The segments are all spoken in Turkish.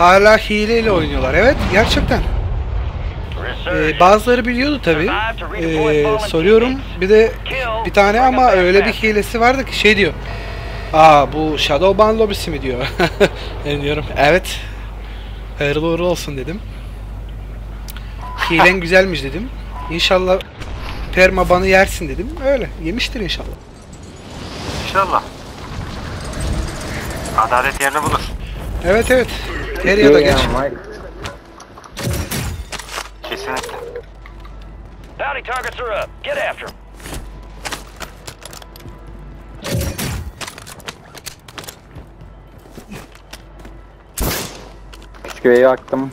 Hala hileyle oynuyorlar. Evet gerçekten. Ee, bazıları biliyordu tabi. soruyorum. Bir de bir tane ama öyle bir hilesi vardı ki şey diyor. Aa bu Shadowban lobisi mi diyor. ben diyorum evet. Hayırlı uğurlu olsun dedim. Hilen güzelmiş dedim. İnşallah permabanı yersin dedim. Öyle. Yemiştir inşallah. İnşallah. Adalet yerini bulur. Evet evet. Her ya da geç. Mike. Kesinlikle. Bounty targets are up. Get after them. Küçük üyeyi attım.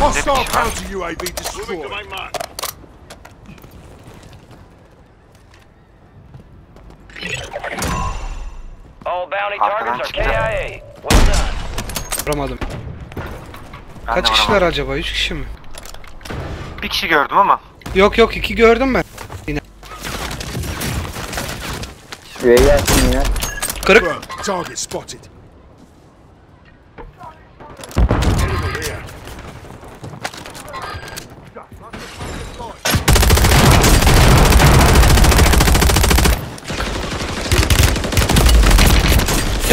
Hostile counter UAV destroyed. Arkadan targets are çıktı. KIA. Well done. Vuramadım. Ben Kaç de kişiler vuramadım. acaba? 3 kişi mi? Bir kişi gördüm ama. Yok yok 2 gördüm ben. Üyeyi attım yine. Kırık. Confirmed. Target spotted.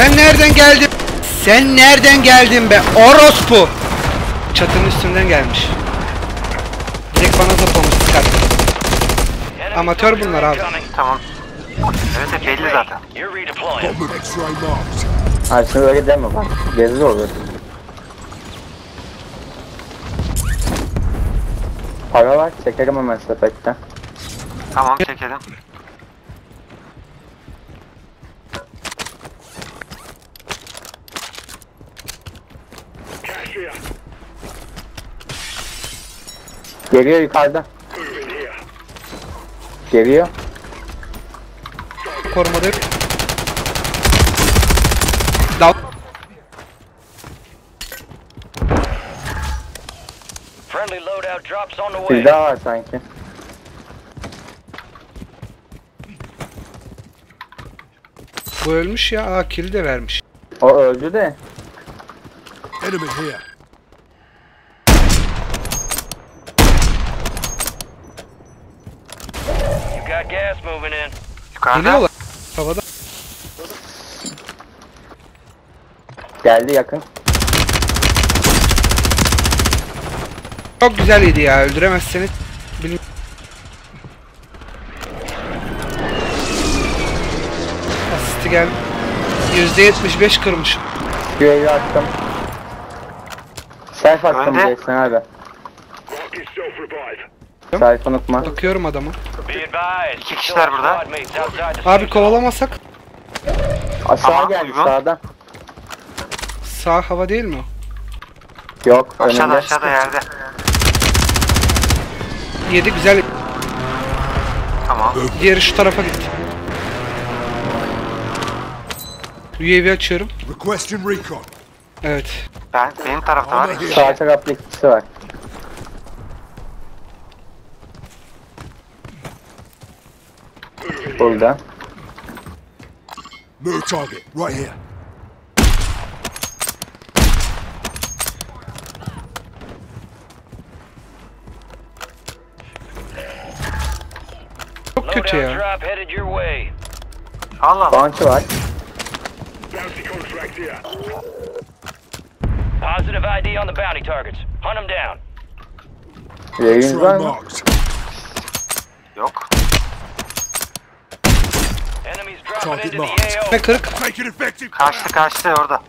Sen nereden geldin? Sen nereden geldin be? Orospu! Çatının üstünden gelmiş. Direkt bana toplamış dikkat. Enemy Amatör bunlar abi. Tamam. Evet belli zaten. Ha şimdi öyle deme bak. Gezi olur. Para var çekerim hemen sepette. Tamam çekelim. Geliyor yukarıda. Geliyor. Korumada yok. Down. Friendly loadout drops on the Bir way. daha var sanki. Bu ölmüş ya. Aa kill de vermiş. O öldü de. Enemy here. You got gas moving in. Yukarıda. Geliyorlar. Havada. Geldi yakın. Çok güzel yedi ya. Öldüremezseniz. Bilmiyorum. Asisti gel. %75 kırmış. Üyeyi attım. Self attım Önde. Jackson abi. Self unutma. Bakıyorum adamı. İki kişiler burada. Abi kovalamasak Aşağı Tamam, geldi uygun. sağda. sağ hava değil mi o? Yok Aşağıda önünde. aşağıda yerde. Yedi güzel. Tamam. Diğeri şu tarafa gitti. UAV açıyorum. Requesting recon. Evet. Ben benim tarafta var. iki kişi. Sağ tarafta ikisi var. Burada. Move target. Right here. Çok kötü Loadout ya. drop headed your way. Allah Allah. Bançı var. Positive ID on the bounty targets. Hunt them down. Üyeyiniz var X-ray mı? marked. Yok. Enemies dropping Target marked. Kırık? Effective. Kaçtı kaçtı orada.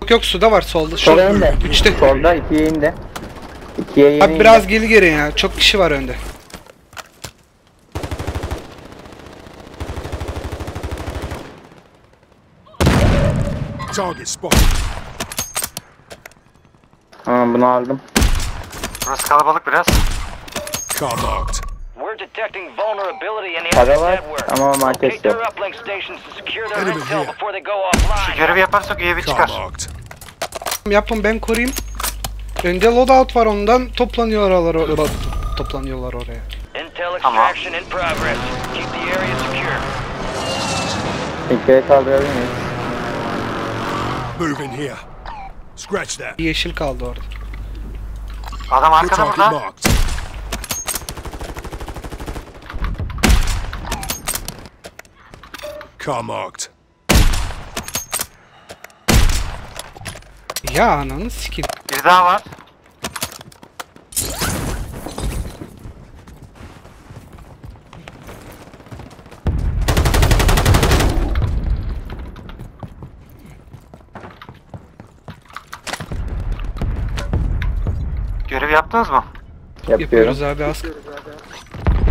Yok yok suda var solda. Sol Şu önde. üçte. Solda ikiye indi. İkiye yeni Abi biraz geri geri ya. Çok kişi var önde. Target spotted. Tamam bunu aldım. Burası kalabalık biraz. Car marked. We're detecting vulnerability in the Para var network. ama market Locate their yok. uplink stations to secure their Enemy intel here. before they go Şu offline. görevi yaparsak üye bir çıkar. Yapın ben koruyayım. Önde loadout var ondan toplanıyorlar oraya. Toplanıyorlar oraya. Tamam. extraction in progress. Keep the area secure. İlkleri kaldırabilir miyiz? Move in here. Scratch that. Yeşil kaldı orada. Adam arkada burada. Marked. Car marked. Ya ananı sikeyim. Bir daha var. Görev yaptınız mı? Yapıyorum. Yapıyoruz abi az.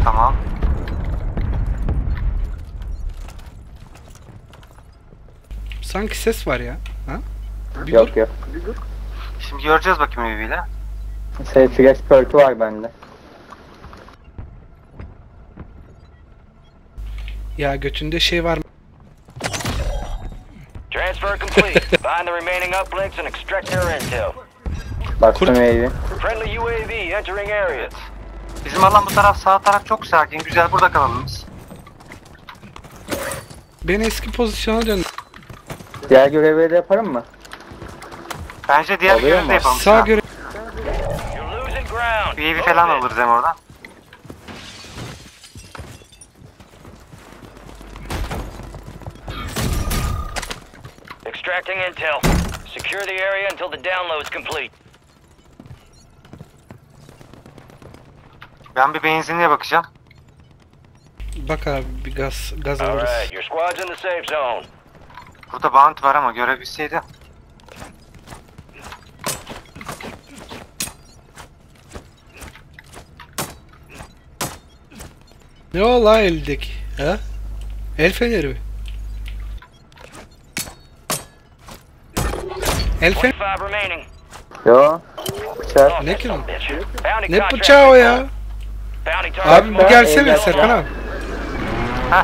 Tamam. Sanki ses var ya. Ha? Bir dur. Yok yok. Şimdi göreceğiz bakayım UV ile. Şey flash perk'ü var bende. Ya götünde şey var. Transfer complete. Find the remaining uplinks and extract their intel. Bastım Kurt. evi. Friendly UAV entering area. Bizim alan bu taraf sağ taraf çok sakin. Güzel burada kalalım biz. Ben eski pozisyona döndüm. Diğer görevleri de yaparım mı? Bence diğer Oluyor görevi mu? de yapalım. Sağ göre You're losing ground. UAV falan alırız hem oradan. Extracting intel. Secure the area until the download is complete. Ben bir benzinliğe bakacağım. bak abi bir gaz gaz alırız. Alright, your squad's in the safe zone. Burada bounty var ama görebilseydi. Ne o eldeki? Ha? El feneri mi? El feneri 25 remaining. Yo. Bıçak. Ne ki ne bıçağı o ya? Abi bir gelsene Serkan abi. Heh.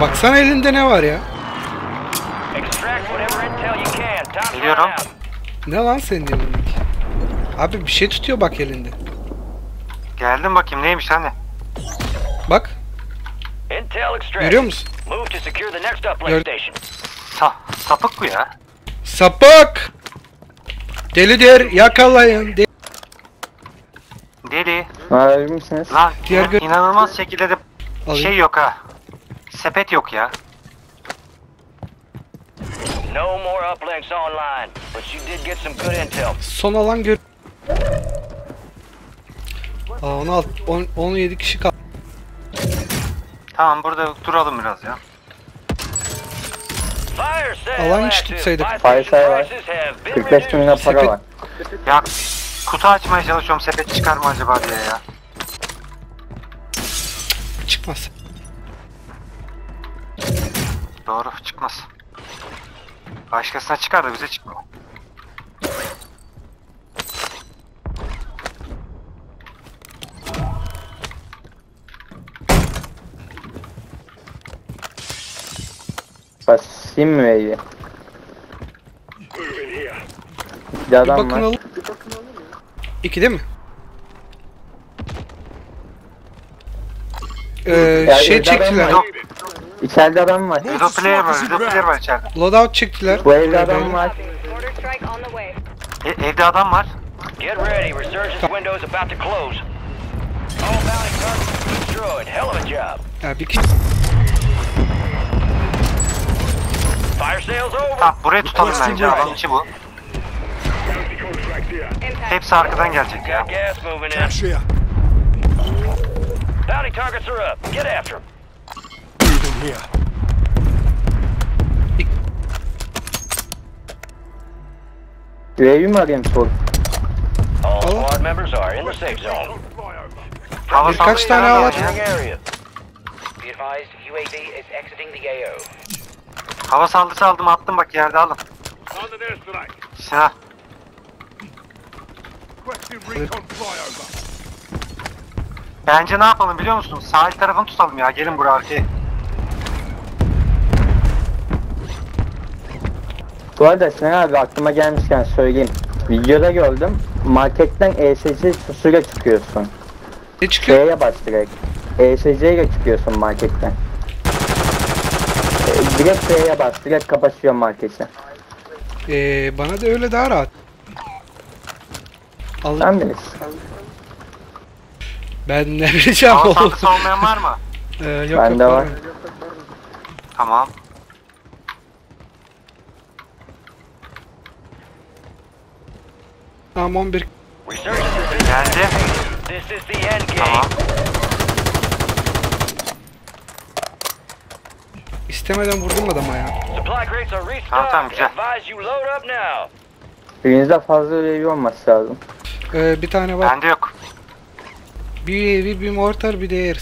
Baksana elinde ne var ya? Extract whatever intel you can. Time's Geliyorum. Ne lan senin elindeki? Abi bir şey tutuyor bak elinde. Geldim bakayım neymiş hani. Bak görüyor musun? Move to secure the next uplink Gör- station. Sa sapık bu ya. Sapık! Delidir yakalayın. De- Deli. Alabilir misiniz? Lan Diğer inan- inanılmaz şekilde de Alayım. şey yok ha. Sepet yok ya. No more uplinks online, but you did get some good intel. Son alan gör. Aa 16 10, 17 kişi kaldı. Tamam burada duralım biraz ya. Alan hiç tutsaydık. Buy Fire station sale var. prices have been 45 bin lira para Sepet- var. Ya kutu açmaya çalışıyorum sepet çıkar mı acaba diye ya. Çıkmaz. Doğru çıkmaz. Başkasına çıkar da bize çıkmıyor. Basayım mı evi? Bir Bir adam bakın var. alın. İki değil mi? Ee, Ya, şey evde çektiler. var. İçeride adam var. Video player var, video player var içeride. Loadout çektiler. Bu evde adam var. E- evde adam var. Get ready, resurgence window is about to close. All bounty targets destroyed. Hell of a job. Ya bir kişi Fire sale's over. Tamam burayı tutalım bence alan içi bu. Hepsi arkadan gelecek ya. Bounty targets are up. Get after them. Here. UAV mi arayayım sor? All squad members are in the safe zone. Hava Birkaç tane var ya. Entering area. Be advised, UAV is exiting the AO. Hava saldırısı aldım attım bak yerde alın. Sinan. Requesting recon flyover. Bence ne yapalım biliyor musun? Sahil tarafını tutalım ya. Gelin buraya arkaya. Bu arada Sinan abi aklıma gelmişken söyleyeyim. Videoda gördüm. Marketten ESC susuyla çıkıyorsun. ne çıkıyor? Şeye bas direkt. ESC ile çıkıyorsun marketten. Ee, Direkt F'ye bas. Direkt kapatıyorum marketi. Ee, bana da öyle daha rahat. Al, Sen bilirsin. ben ne bileceğim oğlum. saldırısı olmayan var mı? Ee, yok Bende yok var. Tamam. Tamam 11. Resurgence has been Geldi. This is the end game. Tamam. İstemeden vurdum adama ya. Supply crates are restocked. Tamam, tamam, güzel. Advise you load up now. Birinizde fazla üyevi olması lazım. Ee, bir tane var. Bende yok. Bir evi, bir mortar, bir de air.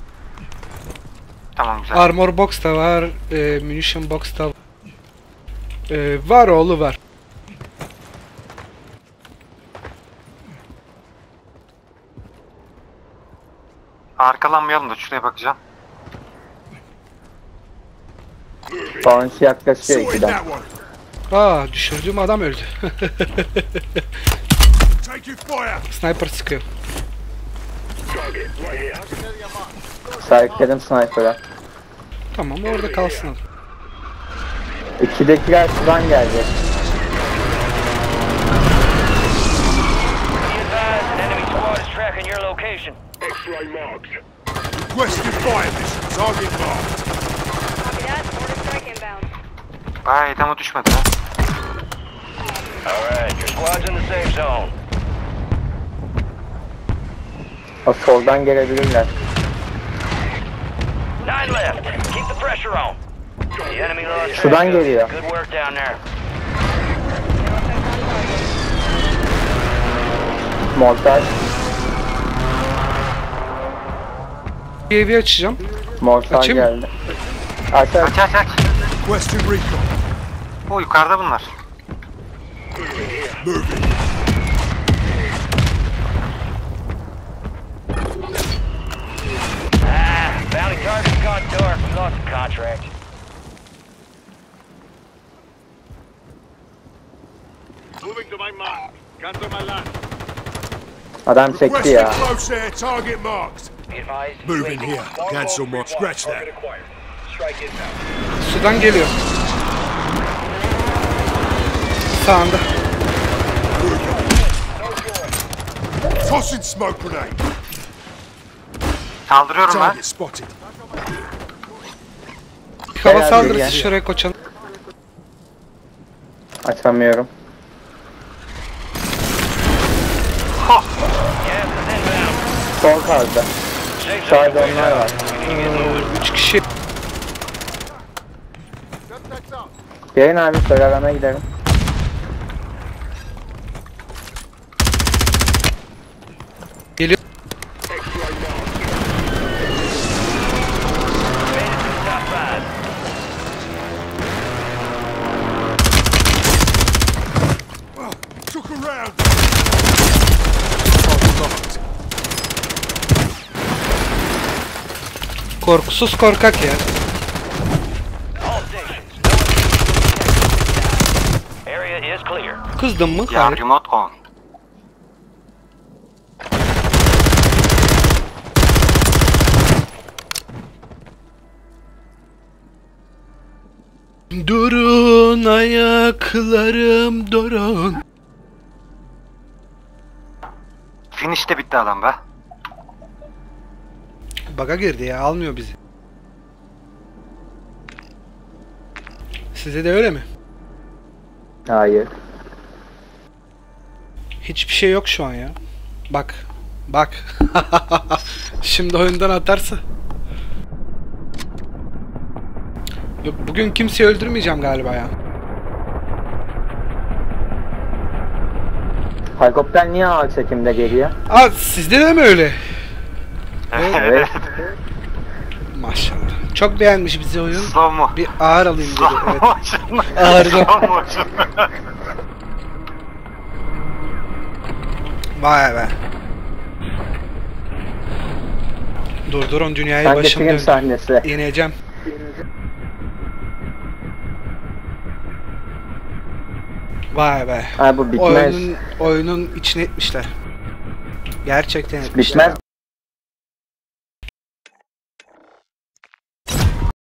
Tamam güzel. Armor box da var. E, munition box da var. E, var oğlu var. Arkalanmayalım da şuraya bakacağım. Bounty yaklaşıyor Sorted ikiden. Aa düşürdüğüm adam öldü. Sniper sıkıyor. Sahiplerim sniper'a. Tamam orada kalsın adam. İkidekiler sudan geldi. Be advised, an enemy squad is tracking your location. X-ray marked. Requesting fire mission. Target marked. Copy that. Order strike inbound. Bayağı edama düşmedi ha. Alright, your squad's in the safe zone. O soldan gelebilirler. Nine left. Keep the pressure on. The enemy lost Şuradan geliyor. Good work down there. Montaj. Bir evi açacağım. Mortar Açayım mı? geldi. Aç aç. Aç aç aç. Recon. O yukarıda bunlar. Moving. Ah, bounty target's gone dark. We lost the contract. Moving to my mark. Cancel my last. Adam çekti ya. Target marked. Moving UAV here. Cancel mark. Scratch that. Sudan geliyor. Sağında. Tossing smoke grenade. Saldırıyorum ben. Target spotted. Hava Beyler saldırısı geliyor. şuraya koçalım. Açamıyorum. Sol kaldı. Sağda onlar var. Ee, Üç kişi. Gelin abi Soraran'a gidelim. Korkusuz korkak ya. Kızdın mı? Ya Hayır. remote on. Durun ayaklarım durun. Finish de bitti adam be. Baga girdi ya almıyor bizi. Size de öyle mi? Hayır. Hiçbir şey yok şu an ya. Bak. Bak. Şimdi oyundan atarsa. Yok bugün kimseyi öldürmeyeceğim galiba ya. Helikopter niye ağır çekimde geliyor? Aa sizde de mi öyle? Evet. Çok beğenmiş bizi oyun. Slow mo. Bir ağır alayım dedi. Slow Evet. motion. Ağır. Slow motion. Vay be. Durdurun dünyayı Ben başım getireyim döndü. sahnesi. İneceğim. Vay be. Ay bu bitmez. Oyunun oyunun içine etmişler. Gerçekten etmişler. Bitmez.